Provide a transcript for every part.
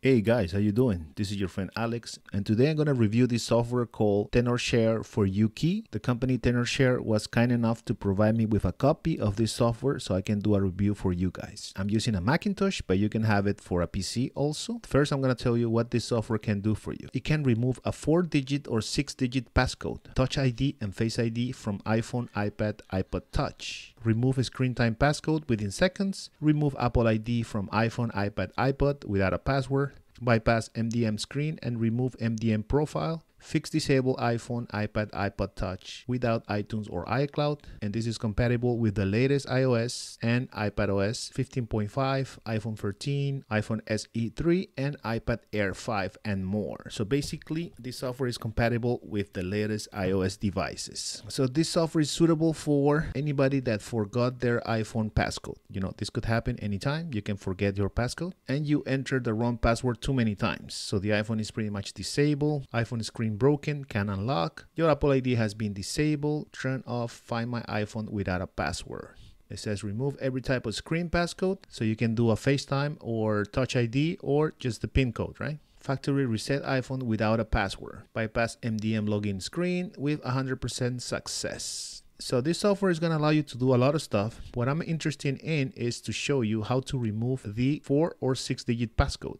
Hey guys, how you doing? This is your friend Alex, and today I'm going to review this software called TenorShare 4uKey. The company TenorShare was kind enough to provide me with a copy of this software so I can do a review for you guys. I'm using a Macintosh, but you can have it for a PC also. First, I'm going to tell you what this software can do for you. It can remove a 4-digit or 6-digit passcode, Touch ID and Face ID from iPhone, iPad, iPod Touch. Remove a screen time passcode within seconds. Remove Apple ID from iPhone, iPad, iPod without a password bypass MDM screen and remove MDM profile, fix disable iPhone, iPad, iPod Touch without iTunes or iCloud, and this is compatible with the latest iOS and iPadOS 15.5, iPhone 13, iPhone SE 3, and iPad Air 5, and more. So basically, this software is compatible with the latest iOS devices. So this software is suitable for anybody that forgot their iPhone passcode. You know, this could happen anytime. You can forget your passcode and you enter the wrong password too many times. So the iPhone is pretty much disabled. iPhone screen screen broken, can unlock. Your Apple ID has been disabled. Turn off Find My iPhone without a password. It says remove every type of screen passcode. So you can do a FaceTime or Touch ID or just the PIN code, right? Factory reset iPhone without a password. Bypass MDM login screen with 100% success. So this software is going to allow you to do a lot of stuff. What I'm interested in is to show you how to remove the four or six digit passcode.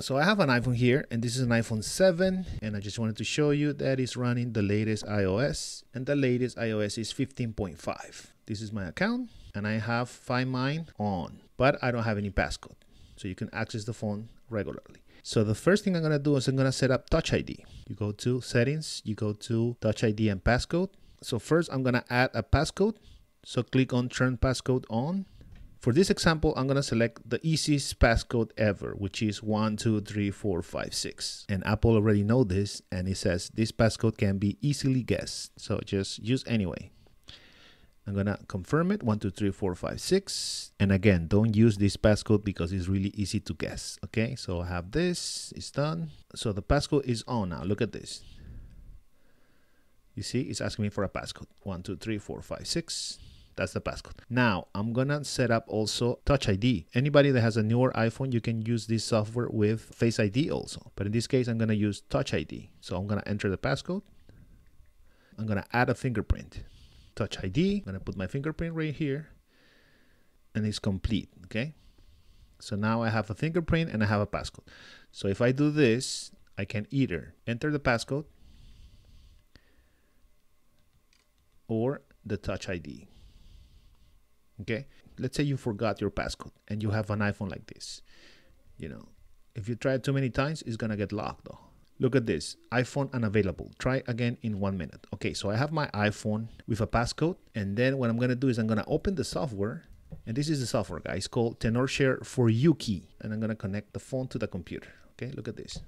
So I have an iPhone here and this is an iPhone 7 and I just wanted to show you that it's running the latest iOS and the latest iOS is 15.5. This is my account and I have Find My on, but I don't have any passcode. So you can access the phone regularly. So the first thing I'm gonna do is I'm gonna set up Touch ID. You go to settings, you go to Touch ID and passcode. So first I'm gonna add a passcode. So click on turn passcode on for this example, I'm going to select the easiest passcode ever, which is 123456. And Apple already know this, and it says this passcode can be easily guessed. So just use anyway. I'm gonna confirm it, one, two, three, four, five, six. And again, don't use this passcode because it's really easy to guess, okay? So I have this, it's done. So the passcode is on now, look at this. You see, it's asking me for a passcode, one, two, three, four, five, six. That's the passcode. Now I'm gonna set up also Touch ID. Anybody that has a newer iPhone, you can use this software with Face ID also. But in this case, I'm gonna use Touch ID. So I'm gonna enter the passcode. I'm gonna add a fingerprint. Touch ID. I'm gonna put my fingerprint right here, and it's complete. Okay. So now I have a fingerprint and I have a passcode. So if I do this, I can either enter the passcode or the Touch ID. Okay. Let's say you forgot your passcode and you have an iPhone like this. You know, if you try it too many times, it's to get locked though. Look at this iPhone unavailable. Try again in one minute. Okay, so I have my iPhone with a passcode, and then what I'm gonna do is I'm gonna open the software, and this is the software, guys, called TenorShare 4uKey, and I'm gonna connect the phone to the computer. Okay, look at this.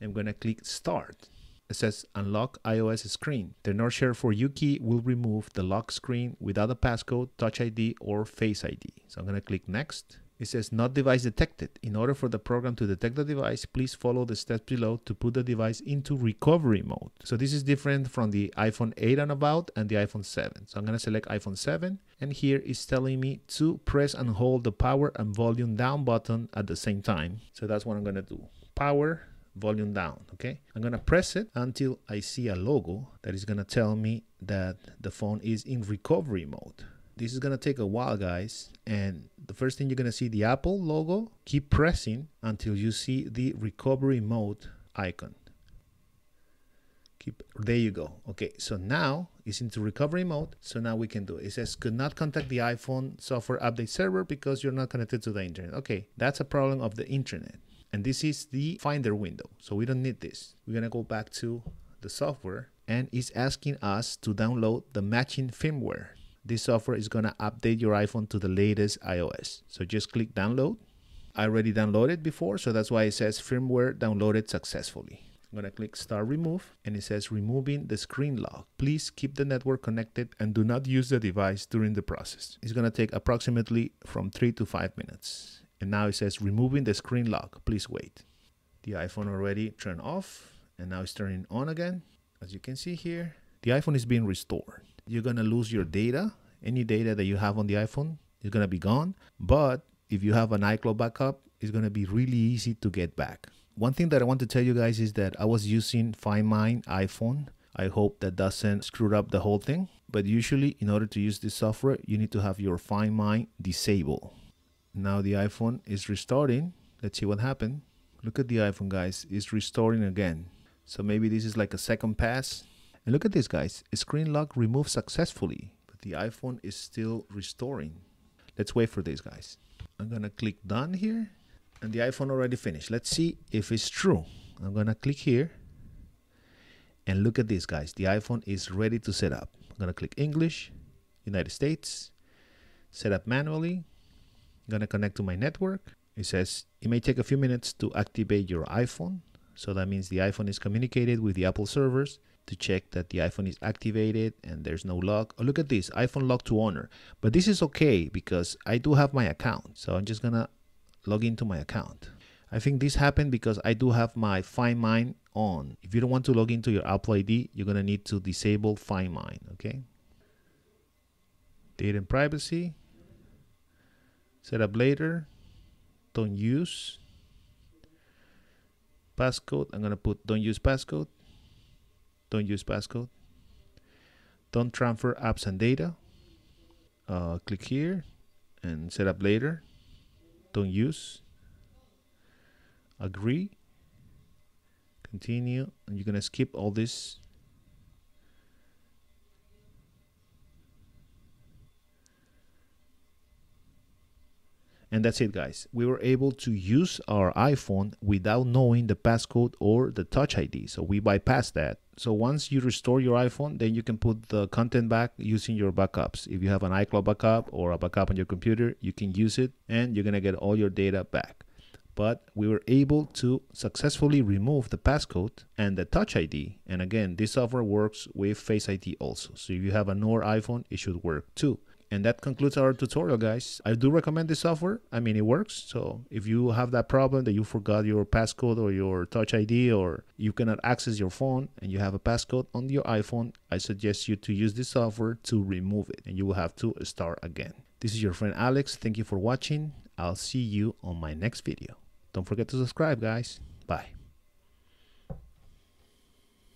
I'm gonna click Start. It says unlock iOS screen. TenorShare 4uKey will remove the lock screen without a passcode, Touch ID, or Face ID. So I'm going to click next. It says not device detected. In order for the program to detect the device, please follow the steps below to put the device into recovery mode. So this is different from the iPhone 8 and about and the iPhone 7. So I'm going to select iPhone 7 and here it's telling me to press and hold the power and volume down button at the same time. So that's what I'm going to do. Power volume down okay? I'm gonna press it until i see a logo that is gonna tell me that the phone is in recovery mode. This is gonna take a while guys and the first thing you're gonna see the apple logo keep pressing until you see the recovery mode icon. Keep there you go okay? So now it's into recovery mode so now we can do it. It says could not contact the iphone software update server because you're not connected to the internet. Okay that's a problem of the internet and this is the Finder window. So we don't need this. We're going to go back to the software and it's asking us to download the matching firmware. This software is going to update your iPhone to the latest iOS. So just click download. I already downloaded before, so that's why it says firmware downloaded successfully. I'm going to click start remove and it says removing the screen lock. Please keep the network connected and do not use the device during the process. It's going to take approximately from 3 to 5 minutes and now it says removing the screen lock please wait the iphone already turned off and now it's turning on again as you can see here the iphone is being restored you're gonna lose your data any data that you have on the iphone is gonna be gone but if you have an iCloud backup it's going to be really easy to get back. One thing that I want to tell you guys is that I was using Find My iPhone. I hope that doesn't screw up the whole thing. But usually in order to use this software, you need to have your Find My disabled. Now the iPhone is restarting. Let's see what happened. Look at the iPhone guys, it's restoring again. So maybe this is like a second pass. And look at this guys, screen lock removed successfully, but the iPhone is still restoring. Let's wait for this guys. I'm gonna click done here and the iPhone already finished. Let's see if it's true. I'm gonna click here and look at this guys. The iPhone is ready to set up. I'm gonna click English, United States, set up manually. I'm gonna connect to my network. It says it may take a few minutes to activate your iPhone. So that means the iPhone is communicated with the Apple servers to check that the iPhone is activated and there's no lock. Oh, look at this, iPhone lock to owner. But this is okay because I do have my account. So I'm just gonna log into my account. I think this happened because I do have my Find My on. If you don't want to log into your Apple ID, you're gonna need to disable Find My, okay? Data and privacy, set up later, don't use, passcode, I'm gonna put don't use passcode, don't use passcode, don't transfer apps and data, uh, click here and set up later, don't use. Agree. Continue. And you're gonna skip all this and that's it guys we were able to use our iphone without knowing the passcode or the touch id so we bypassed that so once you restore your iphone then you can put the content back using your backups if you have an icloud backup or a backup on your computer you can use it and you're going to get all your data back but we were able to successfully remove the passcode and the touch ID. And again, this software works with Face ID also. So if you have a newer iPhone, it should work too. And that concludes our tutorial, guys. I do recommend this software. I mean, it works. So if you have that problem that you forgot your passcode or your touch ID or you cannot access your phone and you have a passcode on your iPhone, I suggest you to use this software to remove it and you will have to start again. This is your friend Alex. Thank you for watching. I'll see you on my next video. Don't forget to subscribe, guys. Bye.